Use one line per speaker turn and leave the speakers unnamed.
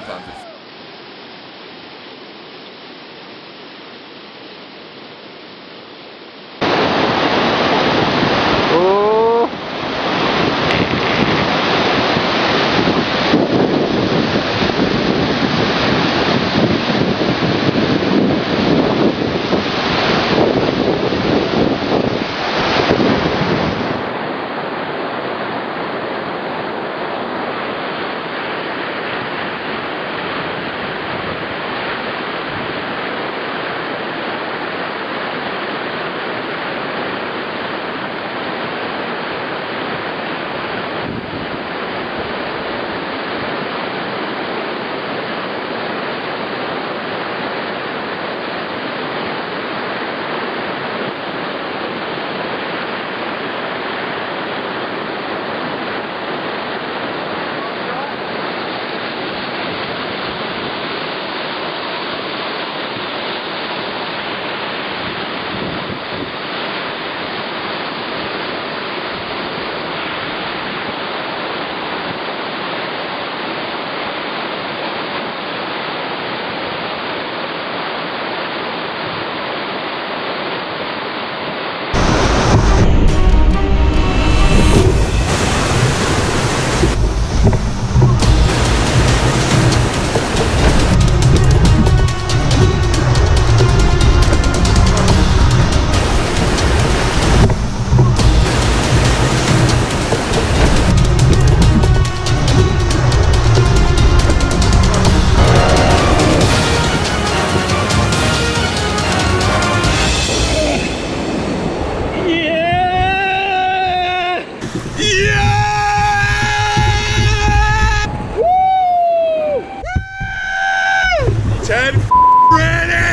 Atlantis.
Ted ran it!